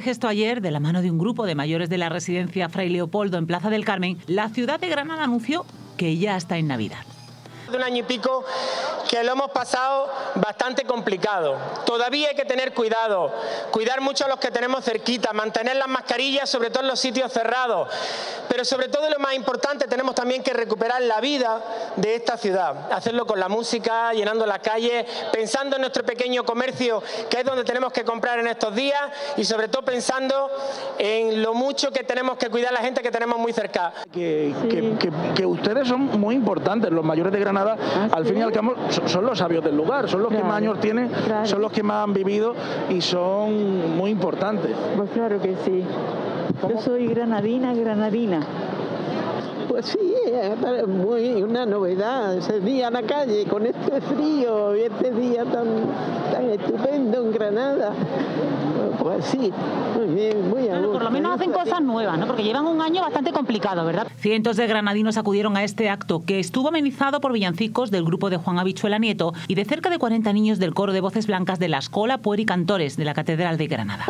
este gesto ayer, de la mano de un grupo de mayores de la residencia Fray Leopoldo en Plaza del Carmen, la ciudad de Granada anunció que ya está en Navidad de un año y pico que lo hemos pasado bastante complicado. Todavía hay que tener cuidado, cuidar mucho a los que tenemos cerquita, mantener las mascarillas, sobre todo en los sitios cerrados. Pero sobre todo lo más importante, tenemos también que recuperar la vida de esta ciudad, hacerlo con la música, llenando las calles, pensando en nuestro pequeño comercio, que es donde tenemos que comprar en estos días, y sobre todo pensando en lo mucho que tenemos que cuidar a la gente que tenemos muy cerca. Que, que ustedes son muy importantes, los mayores de Granada Ah, al fin y al cabo son los sabios del lugar, son los que más años tienen, son los que más han vivido y son muy importantes. Pues claro que sí. Yo soy granadina, granadina. Pues sí, es muy una novedad ese día a la calle con este frío y este día tan, tan estupendo en Granada. Pues sí, muy bien, muy bueno, Por lo menos hacen cosas nuevas, ¿no? Porque llevan un año bastante complicado, ¿verdad? Cientos de granadinos acudieron a este acto que estuvo amenizado por villancicos del grupo de Juan Habichuela Nieto y de cerca de 40 niños del coro de voces blancas de la Escola Pueri Cantores de la Catedral de Granada.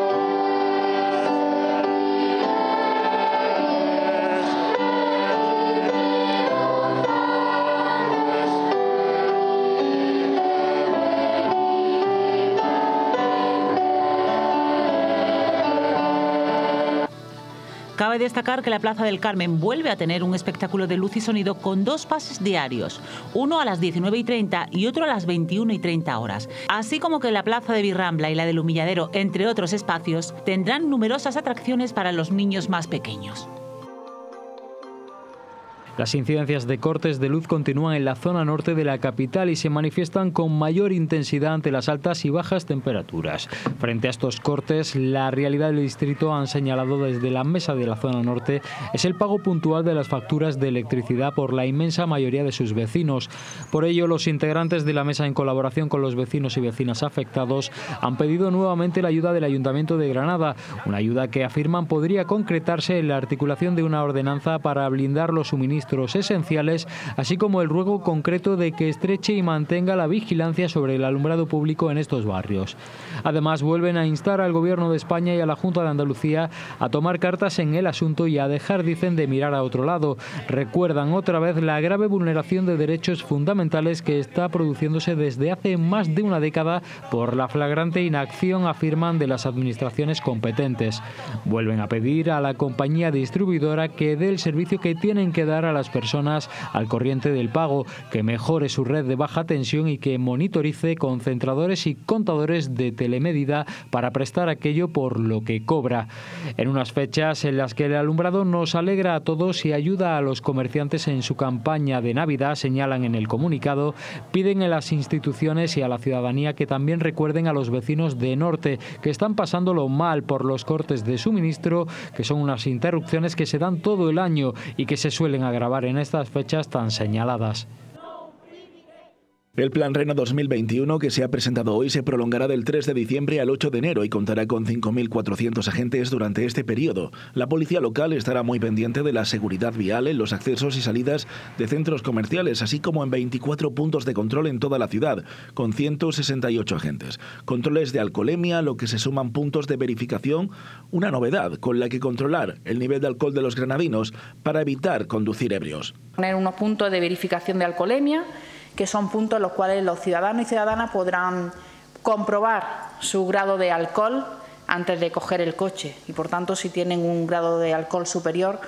Cabe destacar que la Plaza del Carmen vuelve a tener un espectáculo de luz y sonido con dos pases diarios, uno a las 19 y 30 y otro a las 21 y 30 horas. Así como que la Plaza de Virrambla y la del Humilladero, entre otros espacios, tendrán numerosas atracciones para los niños más pequeños. Las incidencias de cortes de luz continúan en la zona norte de la capital y se manifiestan con mayor intensidad ante las altas y bajas temperaturas. Frente a estos cortes, la realidad del distrito han señalado desde la mesa de la zona norte es el pago puntual de las facturas de electricidad por la inmensa mayoría de sus vecinos. Por ello, los integrantes de la mesa en colaboración con los vecinos y vecinas afectados han pedido nuevamente la ayuda del Ayuntamiento de Granada, una ayuda que afirman podría concretarse en la articulación de una ordenanza para blindar los suministros esenciales, así como el ruego concreto de que estreche y mantenga la vigilancia sobre el alumbrado público en estos barrios. Además, vuelven a instar al Gobierno de España y a la Junta de Andalucía a tomar cartas en el asunto y a dejar, dicen, de mirar a otro lado. Recuerdan otra vez la grave vulneración de derechos fundamentales que está produciéndose desde hace más de una década por la flagrante inacción, afirman, de las administraciones competentes. Vuelven a pedir a la compañía distribuidora que dé el servicio que tienen que dar a las personas al corriente del pago, que mejore su red de baja tensión y que monitorice concentradores y contadores de telemedida para prestar aquello por lo que cobra. En unas fechas en las que el alumbrado nos alegra a todos y ayuda a los comerciantes en su campaña de Navidad, señalan en el comunicado, piden a las instituciones y a la ciudadanía que también recuerden a los vecinos de Norte que están pasándolo mal por los cortes de suministro, que son unas interrupciones que se dan todo el año y que se suelen agravar en estas fechas tan señaladas. El Plan Reno 2021 que se ha presentado hoy se prolongará del 3 de diciembre al 8 de enero y contará con 5.400 agentes durante este periodo. La policía local estará muy pendiente de la seguridad vial en los accesos y salidas de centros comerciales, así como en 24 puntos de control en toda la ciudad, con 168 agentes. Controles de alcoholemia, lo que se suman puntos de verificación, una novedad con la que controlar el nivel de alcohol de los granadinos para evitar conducir ebrios. Poner unos puntos de verificación de alcoholemia que son puntos en los cuales los ciudadanos y ciudadanas podrán comprobar su grado de alcohol antes de coger el coche. Y, por tanto, si tienen un grado de alcohol superior,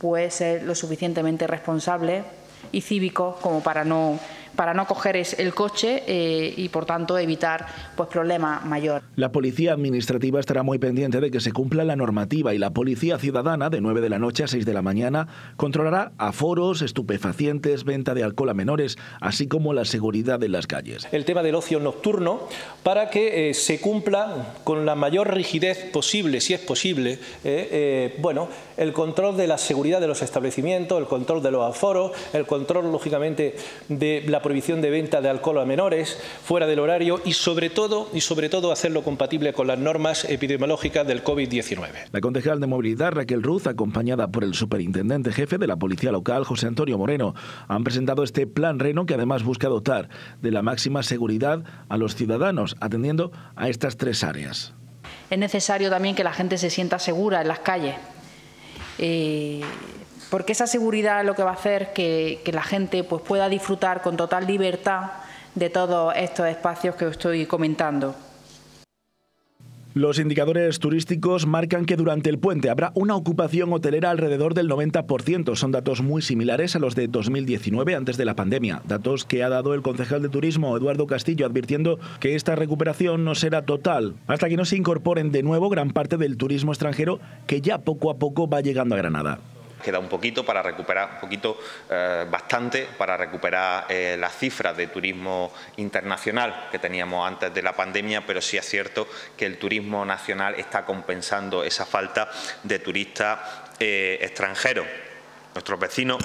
pues ser lo suficientemente responsable y cívico como para no para no coger el coche eh, y, por tanto, evitar pues, problemas mayores. La Policía Administrativa estará muy pendiente de que se cumpla la normativa y la Policía Ciudadana, de 9 de la noche a 6 de la mañana, controlará aforos, estupefacientes, venta de alcohol a menores, así como la seguridad en las calles. El tema del ocio nocturno, para que eh, se cumpla con la mayor rigidez posible, si es posible, eh, bueno, el control de la seguridad de los establecimientos, el control de los aforos, el control, lógicamente, de la prohibición de venta de alcohol a menores fuera del horario y sobre todo, y sobre todo hacerlo compatible con las normas epidemiológicas del COVID-19. La concejal de movilidad Raquel Ruz, acompañada por el superintendente jefe de la policía local José Antonio Moreno, han presentado este plan Reno que además busca dotar de la máxima seguridad a los ciudadanos, atendiendo a estas tres áreas. Es necesario también que la gente se sienta segura en las calles, eh, porque esa seguridad es lo que va a hacer que, la gente pues, pueda disfrutar con total libertad de todos estos espacios que os estoy comentando. Los indicadores turísticos marcan que durante el puente habrá una ocupación hotelera alrededor del 90%. Son datos muy similares a los de 2019 antes de la pandemia. Datos que ha dado el concejal de turismo Eduardo Castillo advirtiendo que esta recuperación no será total hasta que no se incorporen de nuevo gran parte del turismo extranjero que ya poco a poco va llegando a Granada queda un poquito para recuperar, un poquito, eh, bastante, para recuperar eh, las cifras de turismo internacional que teníamos antes de la pandemia, pero sí es cierto que el turismo nacional está compensando esa falta de turistas eh, extranjeros. Nuestros vecinos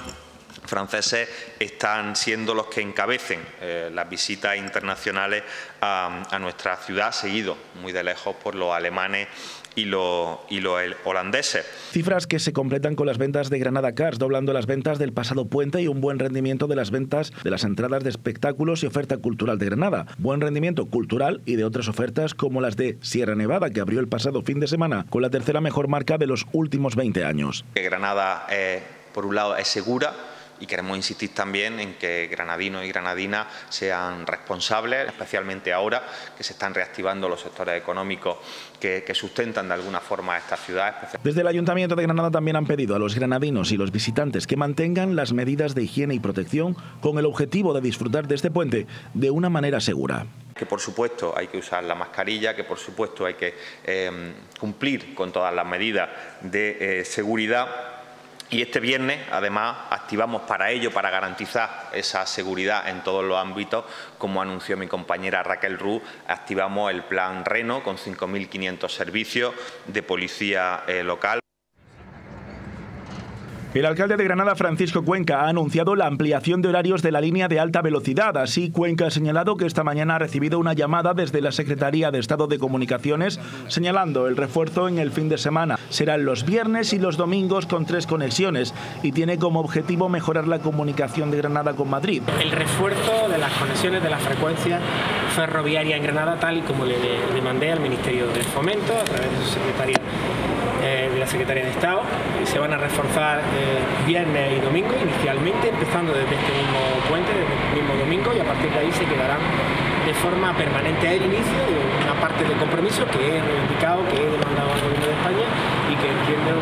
franceses están siendo los que encabecen las visitas internacionales a, a, nuestra ciudad, seguidos muy de lejos por los alemanes y los y lo holandeses. Cifras que se completan con las ventas de Granada Cars, doblando las ventas del pasado puente y un buen rendimiento de las ventas de las entradas de espectáculos y oferta cultural de Granada. Buen rendimiento cultural y de otras ofertas como las de Sierra Nevada, que abrió el pasado fin de semana con la tercera mejor marca de los últimos 20 años. Granada, por un lado, es segura y queremos insistir también en que granadinos y granadinas sean responsables, especialmente ahora que se están reactivando los sectores económicos que, sustentan de alguna forma a esta ciudad. Desde el Ayuntamiento de Granada también han pedido a los granadinos y los visitantes que mantengan las medidas de higiene y protección con el objetivo de disfrutar de este puente de una manera segura que por supuesto hay que usar la mascarilla, que por supuesto hay que eh, cumplir con todas las medidas de eh, seguridad y este viernes, además, activamos para ello, para garantizar esa seguridad en todos los ámbitos, como anunció mi compañera Raquel Rú, activamos el plan Reno con 5.500 servicios de policía eh, local. El alcalde de Granada, Francisco Cuenca, ha anunciado la ampliación de horarios de la línea de alta velocidad. Así, Cuenca ha señalado que esta mañana ha recibido una llamada desde la Secretaría de Estado de Comunicaciones señalando el refuerzo en el fin de semana. Serán los viernes y los domingos con tres conexiones y tiene como objetivo mejorar la comunicación de Granada con Madrid. El refuerzo de las conexiones de la frecuencia ferroviaria en Granada, tal y como le demandé al Ministerio de Fomento a través de su secretaría la Secretaría de Estado. y Se van a reforzar eh, viernes y domingo inicialmente, empezando desde este mismo puente, desde este mismo domingo, y a partir de ahí se quedarán de forma permanente al inicio de una parte del compromiso que he reivindicado, que he demandado al Gobierno de España y que entiendo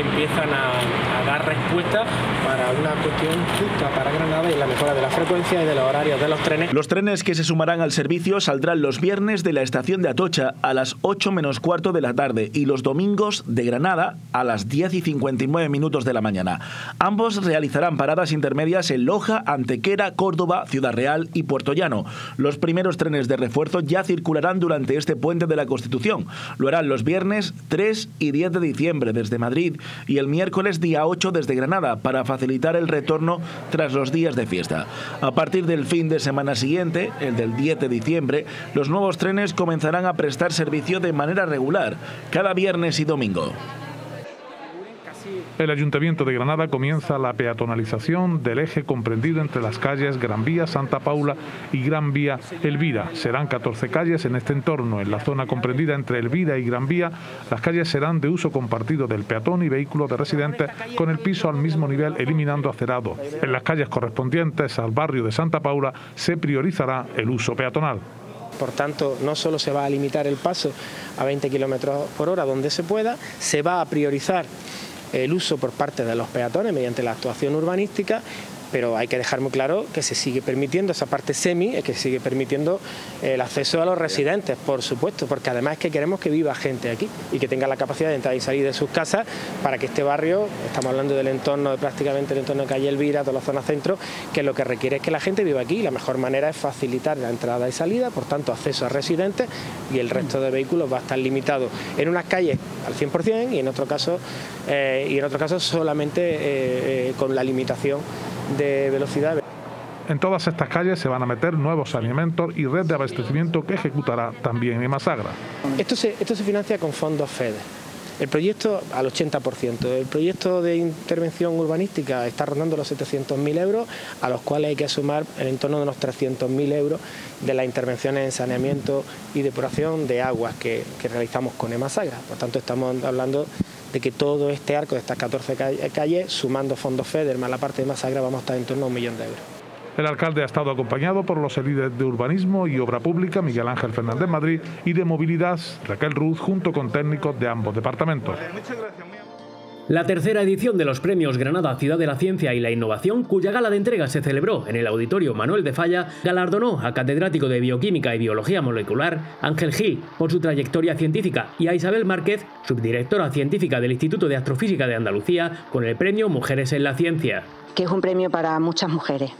empiezan a, dar respuesta para una cuestión justa para Granada y la mejora de la frecuencia y de los horarios de los trenes. Los trenes que se sumarán al servicio saldrán los viernes de la estación de Atocha a las 8 menos cuarto de la tarde y los domingos de Granada a las 10 y 59 minutos de la mañana. Ambos realizarán paradas intermedias en Loja, Antequera, Córdoba, Ciudad Real y Puerto Llano. Los primeros trenes de refuerzo ya circularán durante este puente de la Constitución. Lo harán los viernes 3 y 10 de diciembre desde Madrid y el miércoles día 8 desde Granada para facilitar el retorno tras los días de fiesta. A partir del fin de semana siguiente, el del 10 de diciembre, los nuevos trenes comenzarán a prestar servicio de manera regular, cada viernes y domingo. El Ayuntamiento de Granada comienza la peatonalización del eje comprendido entre las calles Gran Vía Santa Paula y Gran Vía Elvira. Serán 14 calles en este entorno. En la zona comprendida entre Elvira y Gran Vía, las calles serán de uso compartido del peatón y vehículos de residentes con el piso al mismo nivel eliminando acerado. En las calles correspondientes al barrio de Santa Paula se priorizará el uso peatonal. Por tanto, no solo se va a limitar el paso a 20 kilómetros por hora donde se pueda, se va a priorizar el uso por parte de los peatones mediante la actuación urbanística pero hay que dejar muy claro que se sigue permitiendo esa parte semi, que se sigue permitiendo el acceso a los residentes, por supuesto, porque además es que queremos que viva gente aquí y que tenga la capacidad de entrar y salir de sus casas para que este barrio, estamos hablando del entorno, de prácticamente el entorno de calle Elvira, toda la zona centro, que lo que requiere es que la gente viva aquí. Y la mejor manera es facilitar la entrada y salida, por tanto acceso a residentes y el resto de vehículos va a estar limitado en unas calles al 100% y en otro caso, eh, y en otro caso solamente eh, eh, con la limitación de velocidad. En todas estas calles se van a meter nuevos alimentos y red de abastecimiento que ejecutará también Emasagra. Esto se, esto se financia con fondos FEDER. El proyecto al 80%. El proyecto de intervención urbanística está rondando los 700.000 euros, a los cuales hay que sumar en torno de unos 300.000 euros de las intervenciones en saneamiento y depuración de aguas que, realizamos con EMASAGRA. Por tanto, estamos hablando de que todo este arco de estas 14 calles, sumando fondos FEDER más la parte de EMASAGRA, vamos a estar en torno a un millón de euros. El alcalde ha estado acompañado por los líderes de urbanismo y obra pública, Miguel Ángel Fernández Madrid, y de movilidad, Raquel Ruz, junto con técnicos de ambos departamentos. La tercera edición de los premios Granada Ciudad de la Ciencia y la Innovación, cuya gala de entrega se celebró en el Auditorio Manuel de Falla, galardonó a catedrático de Bioquímica y Biología Molecular, Ángel Gil, por su trayectoria científica, y a Isabel Márquez, subdirectora científica del Instituto de Astrofísica de Andalucía, con el premio Mujeres en la Ciencia. Que es un premio para muchas mujeres,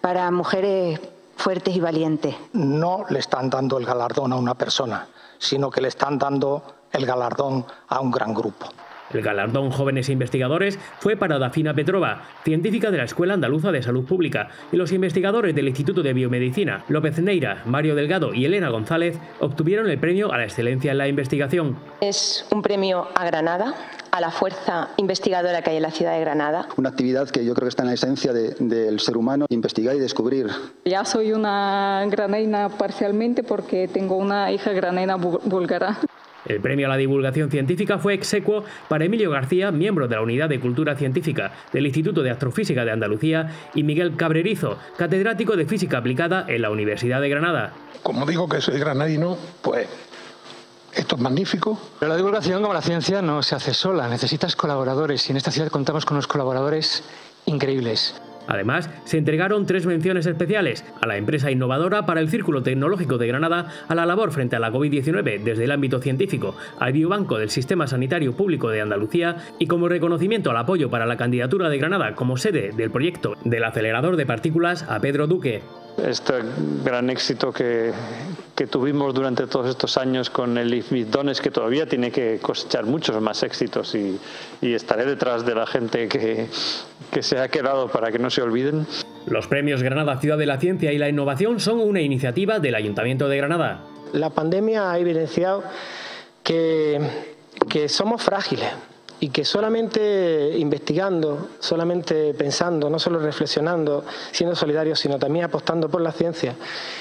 para mujeres fuertes y valientes. No le están dando el galardón a una persona, sino que le están dando el galardón a un gran grupo. El galardón Jóvenes Investigadores fue para Dafina Petrova, científica de la Escuela Andaluza de Salud Pública, y los investigadores del Instituto de Biomedicina, López Neira, Mario Delgado y Elena González, obtuvieron el premio a la excelencia en la investigación. Es un premio a Granada, a la fuerza investigadora que hay en la ciudad de Granada. Una actividad que yo creo que está en la esencia del ser humano, investigar y descubrir. Ya soy una granadina parcialmente porque tengo una hija granadina búlgara. El premio a la divulgación científica fue execuo para Emilio García, miembro de la Unidad de Cultura Científica del Instituto de Astrofísica de Andalucía, y Miguel Cabrerizo, catedrático de Física Aplicada en la Universidad de Granada. Como digo que soy granadino, pues esto es magnífico. Pero la divulgación como la ciencia no se hace sola, necesitas colaboradores y en esta ciudad contamos con unos colaboradores increíbles. Además, se entregaron tres menciones especiales a la empresa innovadora para el Círculo Tecnológico de Granada, a la labor frente a la COVID-19 desde el ámbito científico, al Biobanco del Sistema Sanitario Público de Andalucía y como reconocimiento al apoyo para la candidatura de Granada como sede del proyecto del acelerador de partículas a Pedro Duque este gran éxito que, tuvimos durante todos estos años con el IFMIDONES, que todavía tiene que cosechar muchos más éxitos y, estaré detrás de la gente que, que se ha quedado para que no se olviden. Los premios Granada Ciudad de la Ciencia y la Innovación son una iniciativa del Ayuntamiento de Granada. La pandemia ha evidenciado que, que somos frágiles y que solamente investigando, solamente pensando, no solo reflexionando, siendo solidarios, sino también apostando por la ciencia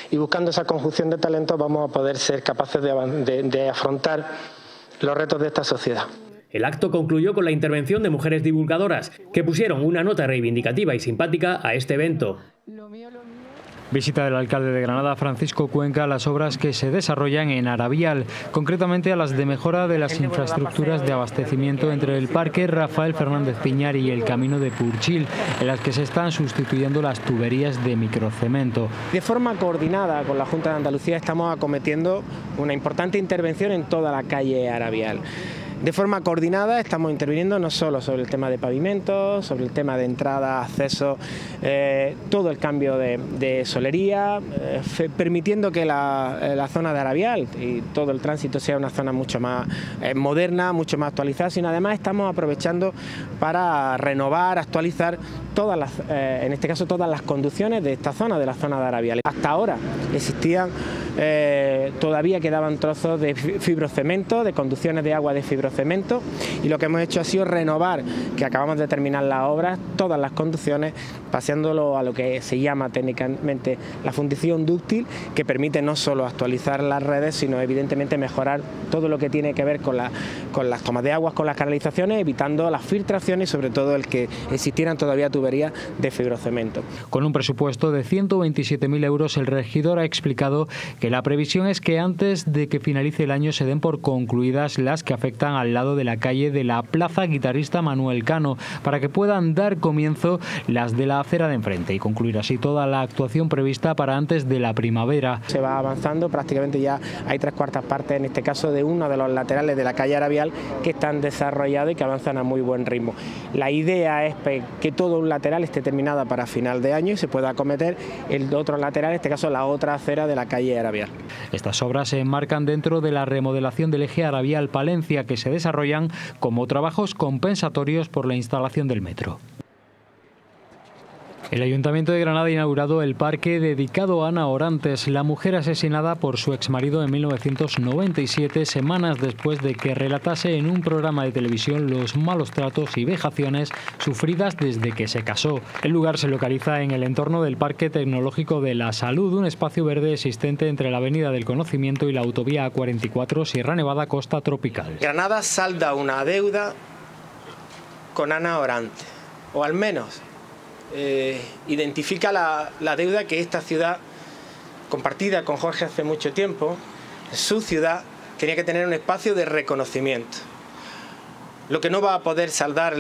y buscando esa conjunción de talentos, vamos a poder ser capaces de, afrontar los retos de esta sociedad. El acto concluyó con la intervención de mujeres divulgadoras, que pusieron una nota reivindicativa y simpática a este evento. Visita del alcalde de Granada, Francisco Cuenca, a las obras que se desarrollan en Arabial, concretamente a las de mejora de las infraestructuras de abastecimiento entre el Parque Rafael Fernández Piñar y el Camino de Purchil, en las que se están sustituyendo las tuberías de microcemento. De forma coordinada con la Junta de Andalucía estamos acometiendo una importante intervención en toda la calle Arabial. De forma coordinada estamos interviniendo no solo sobre el tema de pavimentos, sobre el tema de entrada, acceso, eh, todo el cambio de, solería, eh, permitiendo que la, eh, la, zona de Arabial y todo el tránsito sea una zona mucho más moderna, mucho más actualizada, sino además estamos aprovechando para renovar, actualizar todas las, en este caso todas las conducciones de esta zona, de la zona de Arabial. Hasta ahora existían, todavía quedaban trozos de fibrocemento, de conducciones de agua de fibrocemento, cemento y lo que hemos hecho ha sido renovar, que acabamos de terminar las obras, todas las conducciones, paseándolo a lo que se llama técnicamente la fundición dúctil, que permite no solo actualizar las redes, sino evidentemente mejorar todo lo que tiene que ver con, con las tomas de aguas, con las canalizaciones, evitando las filtraciones y sobre todo el que existieran todavía tuberías de fibrocemento. Con un presupuesto de 127.000 euros, el regidor ha explicado que la previsión es que antes de que finalice el año se den por concluidas las que afectan al lado de la calle de la Plaza Guitarrista Manuel Cano, para que puedan dar comienzo las de la acera de enfrente y concluir así toda la actuación prevista para antes de la primavera. Se va avanzando, prácticamente ya hay tres cuartas partes, en este caso de uno de los laterales de la calle Arabial, que están desarrollados y que avanzan a muy buen ritmo. La idea es que todo un lateral esté terminado para final de año y se pueda acometer el otro lateral, en este caso la otra acera de la calle Arabial. Estas obras se enmarcan dentro de la remodelación del eje Arabial Palencia que se desarrollan como trabajos compensatorios por la instalación del metro. El Ayuntamiento de Granada ha inaugurado el parque dedicado a Ana Orantes, la mujer asesinada por su exmarido en 1997, semanas después de que relatase en un programa de televisión los malos tratos y vejaciones sufridas desde que se casó. El lugar se localiza en el entorno del Parque Tecnológico de la Salud, un espacio verde existente entre la Avenida del Conocimiento y la Autovía A44 Sierra Nevada Costa Tropical. Granada salda una deuda con Ana Orantes, o al menos eh, identifica la, deuda que esta ciudad, compartida con Jorge hace mucho tiempo, su ciudad tenía que tener un espacio de reconocimiento. Lo que no va a poder saldar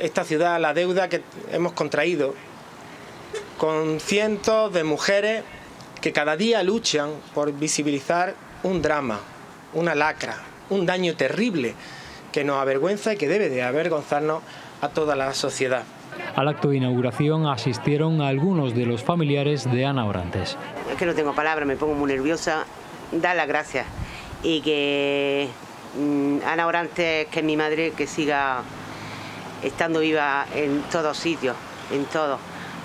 esta ciudad la deuda que hemos contraído con cientos de mujeres que cada día luchan por visibilizar un drama, una lacra, un daño terrible que nos avergüenza y que debe de avergonzarnos a toda la sociedad. Al acto de inauguración asistieron algunos de los familiares de Ana Orantes. Es que no tengo palabras, me pongo muy nerviosa. Da las gracias y que mm, Ana Orantes, que es mi madre, que siga estando viva en todos sitios, en todo,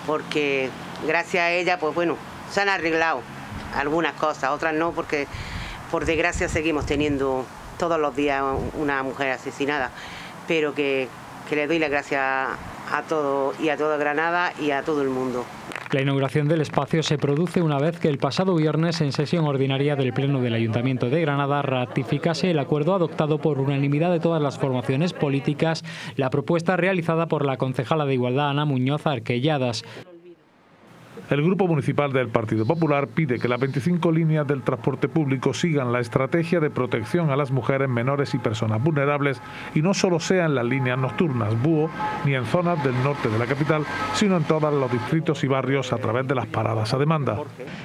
porque gracias a ella, pues bueno, se han arreglado algunas cosas, otras no, porque por desgracia seguimos teniendo todos los días una mujer asesinada, pero que, que le doy las gracias a todo y a toda Granada y a todo el mundo. La inauguración del espacio se produce una vez que el pasado viernes, en sesión ordinaria del Pleno del Ayuntamiento de Granada, ratificase el acuerdo adoptado por unanimidad de todas las formaciones políticas, la propuesta realizada por la concejala de Igualdad Ana Muñoz Arquelladas. El Grupo Municipal del Partido Popular pide que las 25 líneas del transporte público sigan la estrategia de protección a las mujeres menores y personas vulnerables y no solo sean las líneas nocturnas Búho ni en zonas del norte de la capital, sino en todos los distritos y barrios a través de las paradas a demanda.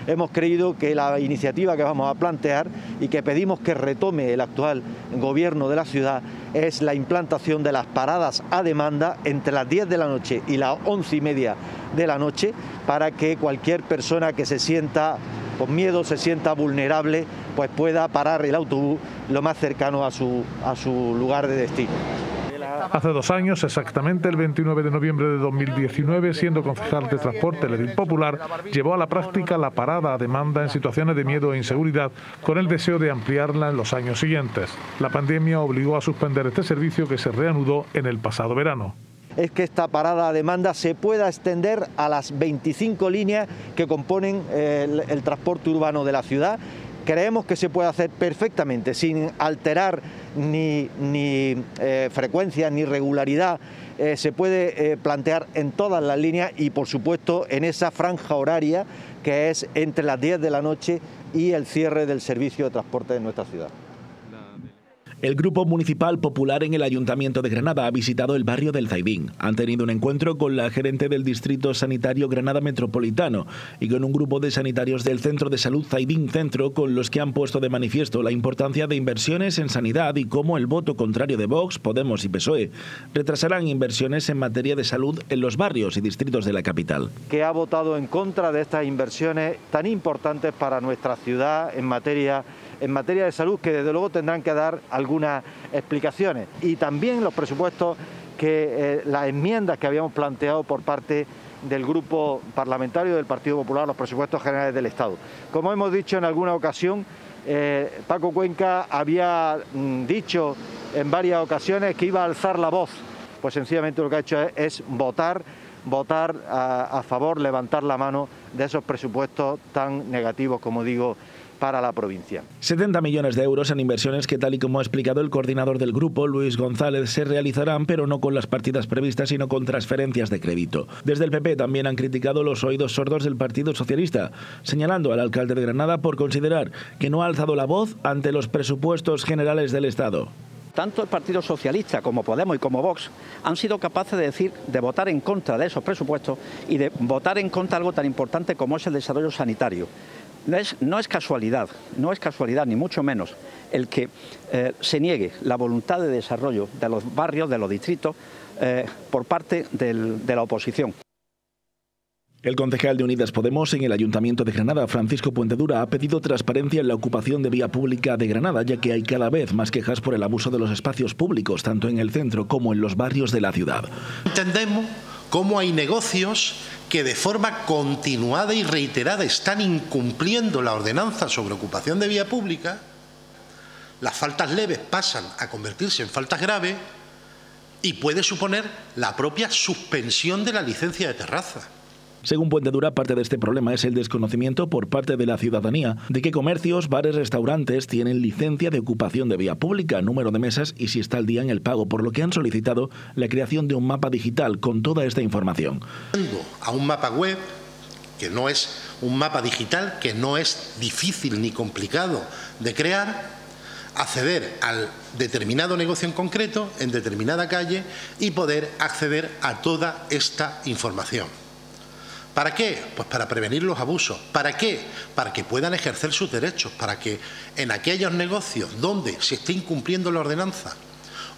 Hemos creído que la iniciativa que vamos a plantear y que pedimos que retome el actual gobierno de la ciudad es la implantación de las paradas a demanda entre las 10 de la noche y las 11 y media de la noche para que cualquier persona que se sienta con miedo, se sienta vulnerable, pues pueda parar el autobús lo más cercano a su, a su lugar de destino. Hace dos años, exactamente el 29 de noviembre de 2019, siendo concejal de transporte el edil popular, llevó a la práctica la parada a demanda en situaciones de miedo e inseguridad, con el deseo de ampliarla en los años siguientes. La pandemia obligó a suspender este servicio que se reanudó en el pasado verano es que esta parada a demanda se pueda extender a las 25 líneas que componen el, el transporte urbano de la ciudad creemos que se puede hacer perfectamente, sin alterar ni, eh, frecuencia ni regularidad. Eh, se puede eh, plantear en todas las líneas y por supuesto en esa franja horaria que es entre las 10 de la noche y el cierre del servicio de transporte de nuestra ciudad. El Grupo Municipal Popular en el Ayuntamiento de Granada ha visitado el barrio del Zaidín. Han tenido un encuentro con la gerente del Distrito Sanitario Granada Metropolitano y con un grupo de sanitarios del Centro de Salud Zaidín Centro con los que han puesto de manifiesto la importancia de inversiones en sanidad y cómo el voto contrario de Vox, Podemos y PSOE retrasarán inversiones en materia de salud en los barrios y distritos de la capital. Que ha votado en contra de estas inversiones tan importantes para nuestra ciudad en materia en materia de salud que desde luego tendrán que dar algunas explicaciones. Y también los presupuestos que eh, las enmiendas que habíamos planteado por parte del grupo parlamentario del Partido Popular, los presupuestos generales del Estado. Como hemos dicho en alguna ocasión, eh, Paco Cuenca había mm, dicho en varias ocasiones que iba a alzar la voz, pues sencillamente lo que ha hecho es, votar votar a favor, levantar la mano de esos presupuestos tan negativos, como digo, para la provincia. 70 millones de euros en inversiones que, tal y como ha explicado el coordinador del grupo, Luis González, se realizarán, pero no con las partidas previstas, sino con transferencias de crédito. Desde el PP también han criticado los oídos sordos del Partido Socialista, señalando al alcalde de Granada por considerar que no ha alzado la voz ante los presupuestos generales del Estado tanto el Partido Socialista como Podemos y como Vox han sido capaces de decir, de votar en contra de esos presupuestos y de votar en contra de algo tan importante como es el desarrollo sanitario. No es, casualidad, no es casualidad, ni mucho menos, el que eh, se niegue la voluntad de desarrollo de los barrios, de los distritos, eh, por parte de la oposición. El concejal de Unidas Podemos en el Ayuntamiento de Granada, Francisco Puentedura, ha pedido transparencia en la ocupación de vía pública de Granada, ya que hay cada vez más quejas por el abuso de los espacios públicos, tanto en el centro como en los barrios de la ciudad. Entendemos cómo hay negocios que de forma continuada y reiterada están incumpliendo la ordenanza sobre ocupación de vía pública, las faltas leves pasan a convertirse en faltas graves y puede suponer la propia suspensión de la licencia de terraza. Según Puente Dura, parte de este problema es el desconocimiento por parte de la ciudadanía de que comercios, bares, restaurantes tienen licencia de ocupación de vía pública, número de mesas y si está al día en el pago, por lo que han solicitado la creación de un mapa digital con toda esta información. A un mapa web que no es un mapa digital, que no es difícil ni complicado de crear, acceder al determinado negocio en concreto, en determinada calle, y poder acceder a toda esta información. ¿Para qué? Pues para prevenir los abusos. ¿Para qué? Para que puedan ejercer sus derechos, para que en aquellos negocios donde se esté incumpliendo la ordenanza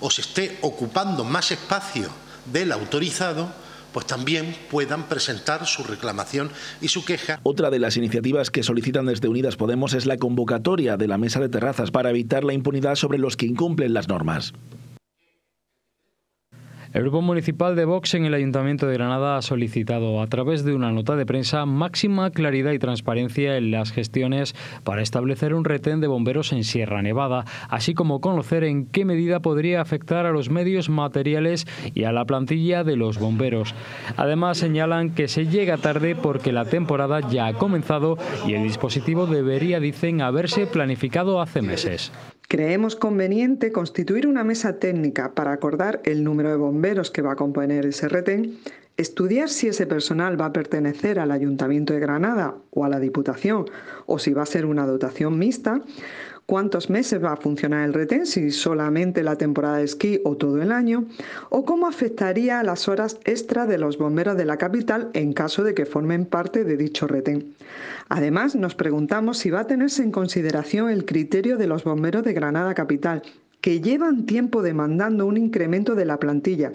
o se esté ocupando más espacio del autorizado, pues también puedan presentar su reclamación y su queja. Otra de las iniciativas que solicitan desde Unidas Podemos es la convocatoria de la mesa de terrazas para evitar la impunidad sobre los que incumplen las normas. El Grupo Municipal de Vox en el Ayuntamiento de Granada ha solicitado a través de una nota de prensa máxima claridad y transparencia en las gestiones para establecer un retén de bomberos en Sierra Nevada, así como conocer en qué medida podría afectar a los medios materiales y a la plantilla de los bomberos. Además señalan que se llega tarde porque la temporada ya ha comenzado y el dispositivo debería, dicen, haberse planificado hace meses. Creemos conveniente constituir una mesa técnica para acordar el número de bomberos que va a componer ese retén, estudiar si ese personal va a pertenecer al Ayuntamiento de Granada o a la Diputación o si va a ser una dotación mixta, cuántos meses va a funcionar el retén, si solamente la temporada de esquí o todo el año, o cómo afectaría a las horas extra de los bomberos de la capital en caso de que formen parte de dicho retén. Además, nos preguntamos si va a tenerse en consideración el criterio de los bomberos de Granada Capital, que llevan tiempo demandando un incremento de la plantilla,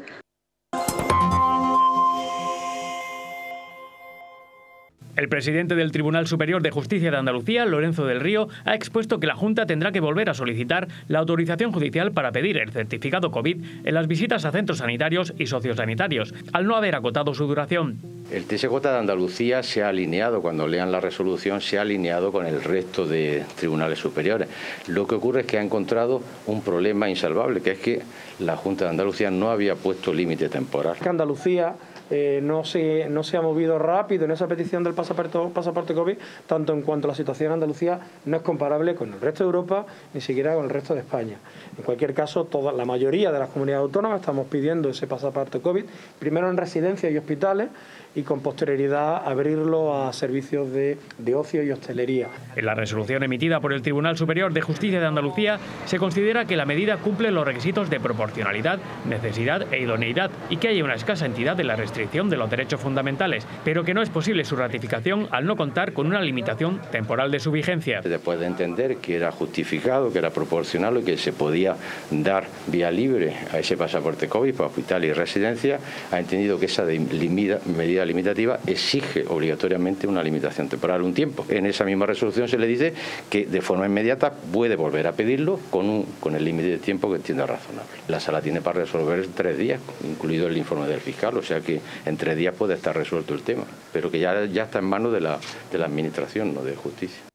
El presidente del Tribunal Superior de Justicia de Andalucía, Lorenzo del Río, ha expuesto que la Junta tendrá que volver a solicitar la autorización judicial para pedir el certificado COVID en las visitas a centros sanitarios y sociosanitarios, al no haber acotado su duración. El TSJ de Andalucía se ha alineado, cuando lean la resolución, se ha alineado con el resto de tribunales superiores. Lo que ocurre es que ha encontrado un problema insalvable, que es que la Junta de Andalucía no había puesto límite temporal. Que Andalucía eh, no, se, no se ha movido rápido en esa petición del pasaporte, pasaporte COVID, tanto en cuanto a la situación en Andalucía no es comparable con el resto de Europa, ni siquiera con el resto de España. En cualquier caso, toda, la mayoría de las comunidades autónomas estamos pidiendo ese pasaporte COVID, primero en residencias y hospitales, y con posterioridad abrirlo a servicios de, de, ocio y hostelería. En la resolución emitida por el Tribunal Superior de Justicia de Andalucía se considera que la medida cumple los requisitos de proporcionalidad, necesidad e idoneidad y que haya una escasa entidad de la restricción de los derechos fundamentales, pero que no es posible su ratificación al no contar con una limitación temporal de su vigencia. Después de entender que era justificado, que era proporcional y que se podía dar vía libre a ese pasaporte COVID para hospital y residencia, ha entendido que esa medida limitativa exige obligatoriamente una limitación temporal, un tiempo. En esa misma resolución se le dice que de forma inmediata puede volver a pedirlo con, el límite de tiempo que entienda razonable. La sala tiene para resolver tres días, incluido el informe del fiscal, o sea que en tres días puede estar resuelto el tema, pero que ya, ya está en manos de la, de la Administración, no de Justicia.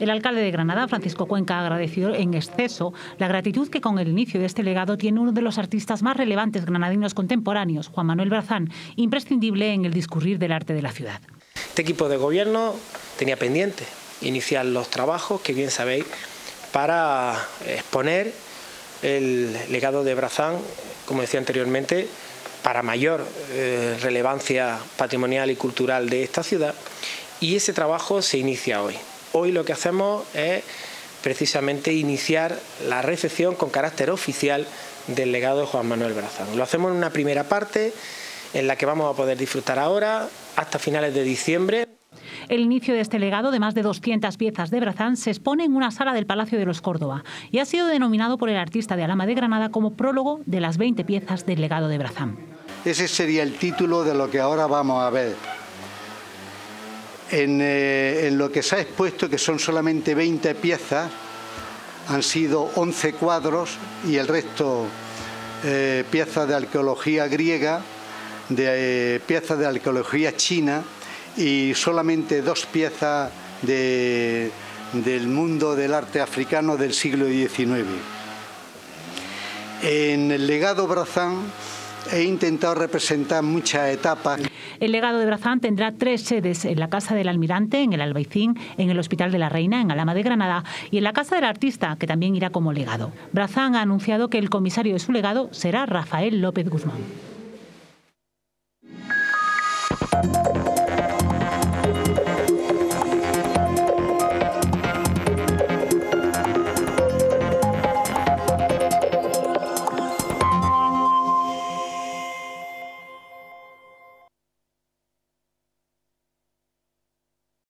El alcalde de Granada, Francisco Cuenca, ha agradecido en exceso la gratitud que con el inicio de este legado tiene uno de los artistas más relevantes granadinos contemporáneos, Juan Manuel Brazán, imprescindible en el discurrir del arte de la ciudad. Este equipo de gobierno tenía pendiente iniciar los trabajos, que bien sabéis, para exponer el legado de Brazán, como decía anteriormente, para mayor eh, relevancia patrimonial y cultural de esta ciudad. Y ese trabajo se inicia hoy. Hoy lo que hacemos es precisamente iniciar la recepción con carácter oficial del legado de Juan Manuel Brazán. Lo hacemos en una primera parte en la que vamos a poder disfrutar ahora hasta finales de diciembre. El inicio de este legado de más de 200 piezas de Brazán se expone en una sala del Palacio de los Córdoba y ha sido denominado por el artista de Alama de Granada como prólogo de las 20 piezas del legado de Brazán. Ese sería el título de lo que ahora vamos a ver. Eh, en, lo que se ha expuesto, que son solamente 20 piezas, han sido 11 cuadros y el resto eh, piezas de arqueología griega, de piezas de arqueología china y solamente dos piezas del mundo del arte africano del siglo XIX. En el legado Brazán he intentado representar muchas etapas. El legado de Brazán tendrá tres sedes, en la Casa del Almirante, en el Albaicín, en el Hospital de la Reina, en Alama de Granada, y en la Casa del Artista, que también irá como legado. Brazán ha anunciado que el comisario de su legado será Rafael López Guzmán.